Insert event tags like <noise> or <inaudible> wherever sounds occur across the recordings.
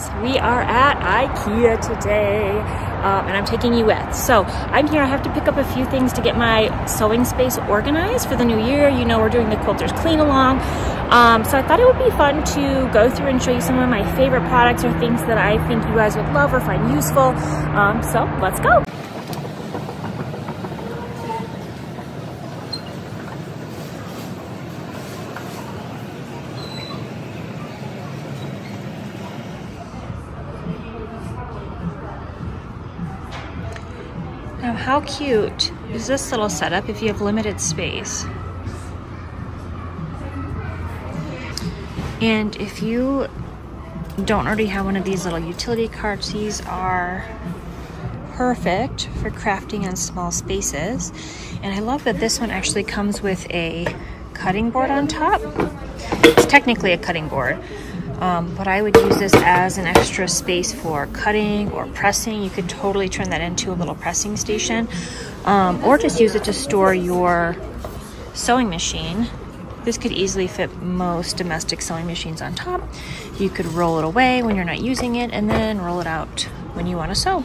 guys, we are at IKEA today um, and I'm taking you with. So I'm here, I have to pick up a few things to get my sewing space organized for the new year. You know, we're doing the Quilters Clean Along. Um, so I thought it would be fun to go through and show you some of my favorite products or things that I think you guys would love or find useful. Um, so let's go. How cute is this little setup if you have limited space? And if you don't already have one of these little utility carts, these are perfect for crafting on small spaces. And I love that this one actually comes with a cutting board on top. It's technically a cutting board, um, but I would use this as an extra space for cutting or pressing. You could totally turn that into a little pressing station um, or just use it to store your sewing machine. This could easily fit most domestic sewing machines on top. You could roll it away when you're not using it and then roll it out when you want to sew.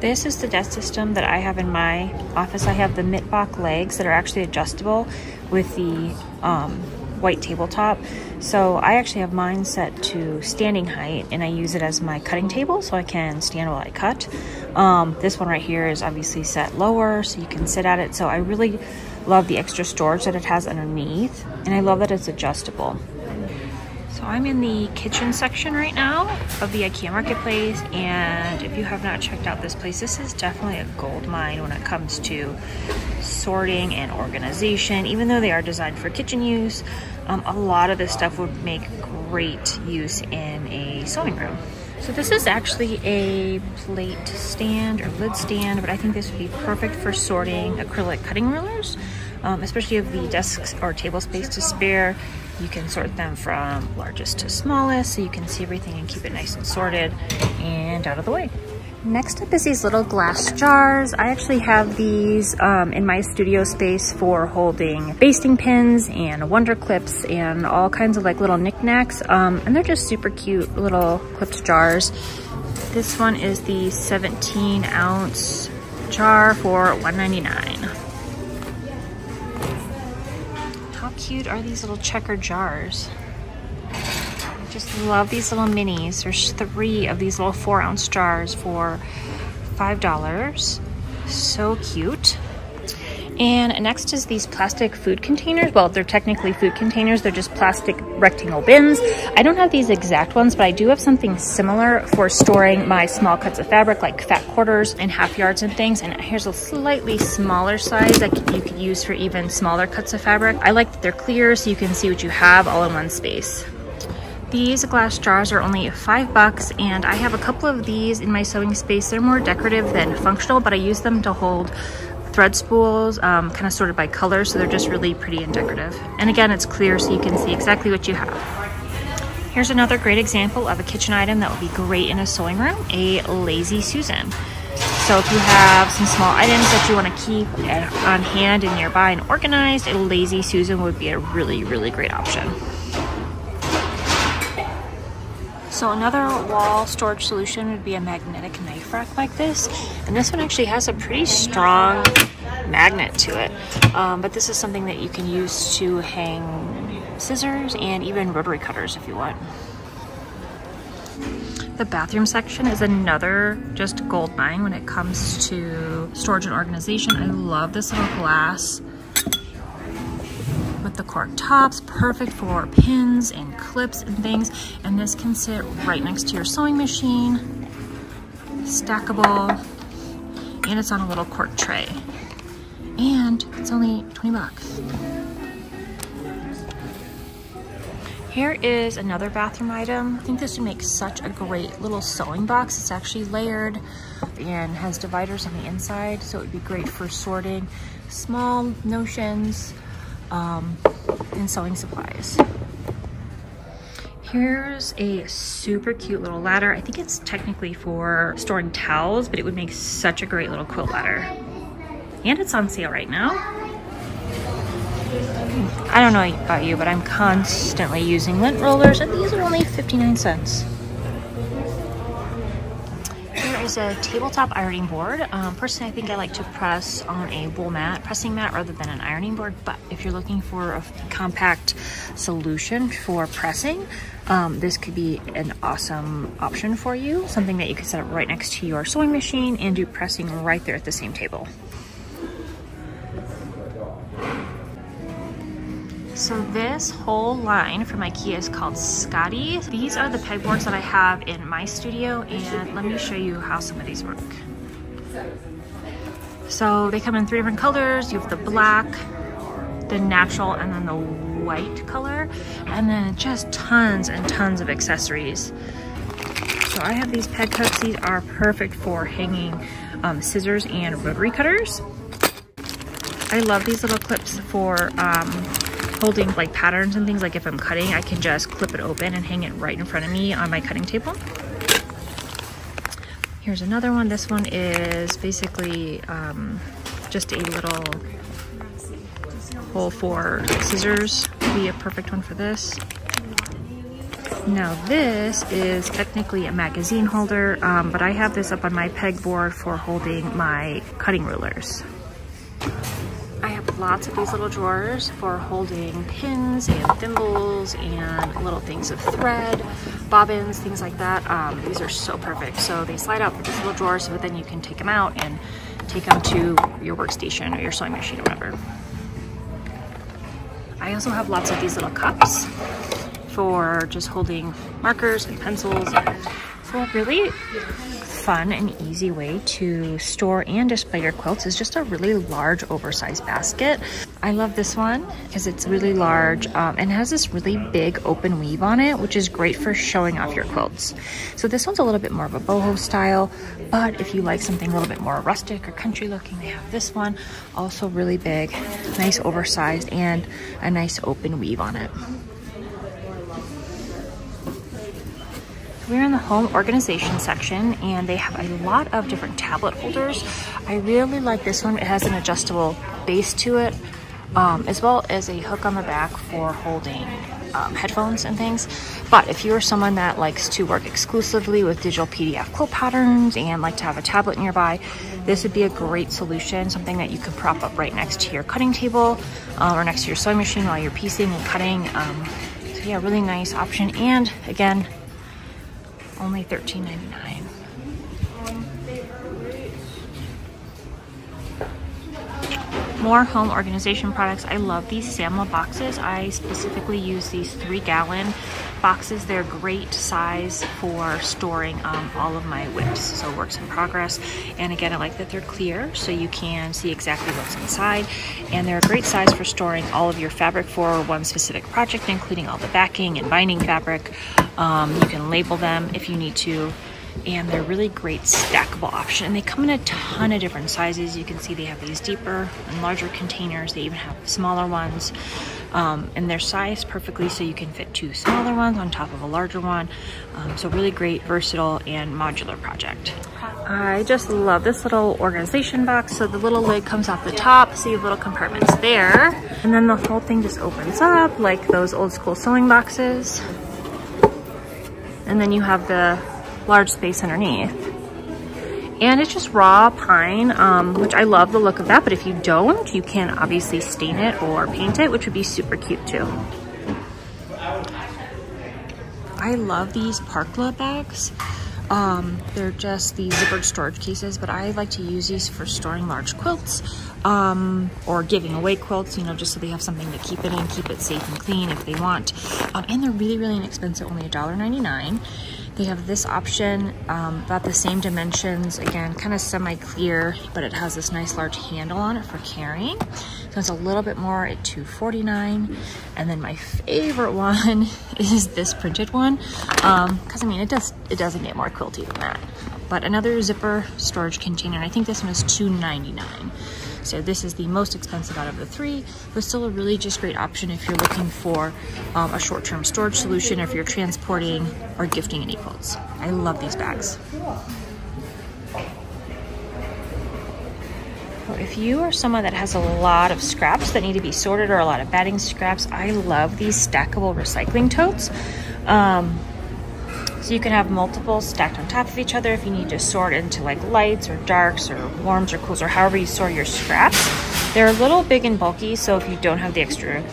This is the desk system that I have in my office. I have the Mittback legs that are actually adjustable with the um, white tabletop. So I actually have mine set to standing height and I use it as my cutting table so I can stand while I cut. Um, this one right here is obviously set lower so you can sit at it. So I really love the extra storage that it has underneath and I love that it's adjustable. So I'm in the kitchen section right now of the IKEA Marketplace and if you have not checked out this place, this is definitely a gold mine when it comes to sorting and organization. Even though they are designed for kitchen use, um, a lot of this stuff would make great use in a sewing room. So this is actually a plate stand or lid stand, but I think this would be perfect for sorting acrylic cutting rulers, um, especially if the desks or table space to spare. You can sort them from largest to smallest so you can see everything and keep it nice and sorted and out of the way. Next up is these little glass jars. I actually have these um, in my studio space for holding basting pins and wonder clips and all kinds of like little knickknacks. Um, and they're just super cute little clipped jars. This one is the 17 ounce jar for $1.99. How cute are these little checker jars? I just love these little minis. There's three of these little four ounce jars for $5. So cute. And next is these plastic food containers. Well, they're technically food containers. They're just plastic rectangle bins. I don't have these exact ones, but I do have something similar for storing my small cuts of fabric, like fat quarters and half yards and things. And here's a slightly smaller size that you could use for even smaller cuts of fabric. I like that they're clear so you can see what you have all in one space. These glass jars are only five bucks and I have a couple of these in my sewing space. They're more decorative than functional, but I use them to hold thread spools um, kind of sorted by color so they're just really pretty and decorative. And again it's clear so you can see exactly what you have. Here's another great example of a kitchen item that would be great in a sewing room a lazy susan. So if you have some small items that you want to keep on hand and nearby and organized a lazy susan would be a really really great option so another wall storage solution would be a magnetic knife rack like this. And this one actually has a pretty strong magnet to it. Um, but this is something that you can use to hang scissors and even rotary cutters if you want. The bathroom section is another just gold mine when it comes to storage and organization. I love this little glass with the cork tops, perfect for pins and clips and things. And this can sit right next to your sewing machine, stackable, and it's on a little cork tray. And it's only 20 bucks. Here is another bathroom item. I think this would make such a great little sewing box. It's actually layered and has dividers on the inside, so it would be great for sorting small notions, um, and sewing supplies. Here's a super cute little ladder. I think it's technically for storing towels, but it would make such a great little quilt ladder. And it's on sale right now. I don't know about you, but I'm constantly using lint rollers, and these are only 59 cents. Is a tabletop ironing board. Um, personally, I think I like to press on a wool mat, pressing mat, rather than an ironing board. But if you're looking for a compact solution for pressing, um, this could be an awesome option for you. Something that you can set up right next to your sewing machine and do pressing right there at the same table. So this whole line from Ikea is called Skadis. These are the pegboards that I have in my studio and let me show you how some of these work. So they come in three different colors. You have the black, the natural, and then the white color. And then just tons and tons of accessories. So I have these peg hooks. These are perfect for hanging um, scissors and rotary cutters. I love these little clips for um, holding like patterns and things, like if I'm cutting, I can just clip it open and hang it right in front of me on my cutting table. Here's another one. This one is basically um, just a little hole for scissors. Would be a perfect one for this. Now this is technically a magazine holder, um, but I have this up on my pegboard for holding my cutting rulers lots of these little drawers for holding pins and thimbles and little things of thread, bobbins, things like that. Um, these are so perfect. So they slide out these little drawers so then you can take them out and take them to your workstation or your sewing machine or whatever. I also have lots of these little cups for just holding markers and pencils. So really fun and easy way to store and display your quilts is just a really large oversized basket. I love this one because it's really large um, and has this really big open weave on it, which is great for showing off your quilts. So this one's a little bit more of a boho style, but if you like something a little bit more rustic or country looking, they have this one. Also really big, nice oversized, and a nice open weave on it. We're in the home organization section and they have a lot of different tablet holders. I really like this one. It has an adjustable base to it, um, as well as a hook on the back for holding um, headphones and things. But if you are someone that likes to work exclusively with digital PDF quilt patterns and like to have a tablet nearby, this would be a great solution, something that you could prop up right next to your cutting table uh, or next to your sewing machine while you're piecing and cutting. Um, so yeah, really nice option. And again, only $13.99. More home organization products. I love these Samla boxes. I specifically use these three gallon boxes. They're great size for storing um, all of my WIPs, so works in progress. And again, I like that they're clear so you can see exactly what's inside. And they're a great size for storing all of your fabric for one specific project, including all the backing and binding fabric. Um, you can label them if you need to and they're really great stackable option. And they come in a ton of different sizes. You can see they have these deeper and larger containers. They even have smaller ones. Um, and they're sized perfectly so you can fit two smaller ones on top of a larger one. Um, so really great versatile and modular project. I just love this little organization box. So the little lid comes off the top so you have little compartments there. And then the whole thing just opens up like those old school sewing boxes. And then you have the large space underneath. And it's just raw pine, um, which I love the look of that, but if you don't, you can obviously stain it or paint it, which would be super cute too. I love these Parkla bags. Um, they're just these zippered storage cases, but I like to use these for storing large quilts um, or giving away quilts, you know, just so they have something to keep it in, keep it safe and clean if they want. Um, and they're really, really inexpensive, only $1.99. They have this option, um, about the same dimensions, again, kind of semi-clear, but it has this nice large handle on it for carrying. So it's a little bit more at $2.49. And then my favorite one <laughs> is this printed one, because um, I mean, it does it doesn't get more quilty than that. But another zipper storage container, and I think this one is $2.99. So this is the most expensive out of the three, but still a really just great option if you're looking for um, a short-term storage solution or if you're transporting or gifting any quilts. I love these bags. If you are someone that has a lot of scraps that need to be sorted or a lot of batting scraps, I love these stackable recycling totes. Um, so you can have multiple stacked on top of each other if you need to sort into like lights or darks or warms or cools or however you sort your scraps. They're a little big and bulky, so if you don't have the extra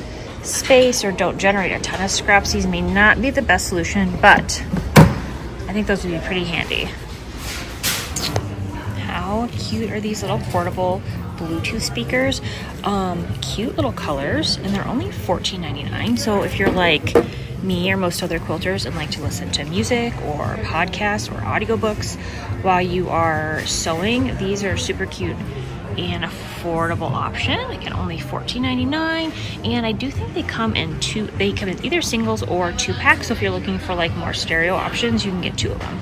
space or don't generate a ton of scraps, these may not be the best solution, but I think those would be pretty handy. How cute are these little portable Bluetooth speakers? Um, cute little colors, and they're only $14.99. So if you're like me or most other quilters and like to listen to music or podcasts or audiobooks while you are sewing, these are super cute and affordable option. Again, only $14.99. And I do think they come in two, they come in either singles or two packs. So if you're looking for like more stereo options, you can get two of them.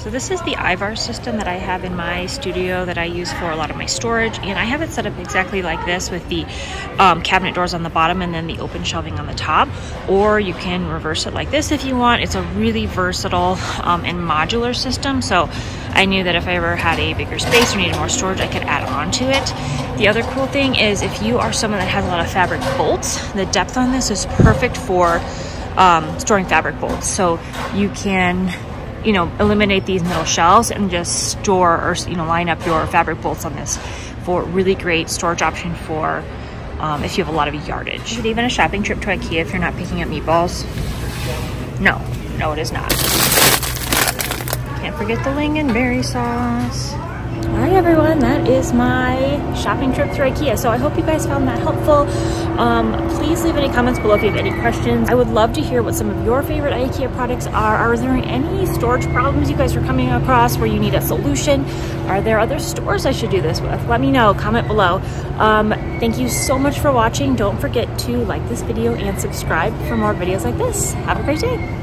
So this is the Ivar system that I have in my studio that I use for a lot of my storage. And I have it set up exactly like this with the um, cabinet doors on the bottom and then the open shelving on the top. Or you can reverse it like this if you want. It's a really versatile um, and modular system. So I knew that if I ever had a bigger space or needed more storage, I could add on to it. The other cool thing is if you are someone that has a lot of fabric bolts, the depth on this is perfect for um, storing fabric bolts. So you can you know, eliminate these middle shelves and just store or, you know, line up your fabric bolts on this for really great storage option for um, if you have a lot of yardage. Is it even a shopping trip to Ikea if you're not picking up meatballs? No, no it is not. Can't forget the lingonberry sauce. All right, everyone, that is my shopping trip through Ikea. So I hope you guys found that helpful. Um, please leave any comments below if you have any questions. I would love to hear what some of your favorite IKEA products are. Are there any storage problems you guys are coming across where you need a solution? Are there other stores I should do this with? Let me know, comment below. Um, thank you so much for watching. Don't forget to like this video and subscribe for more videos like this. Have a great day.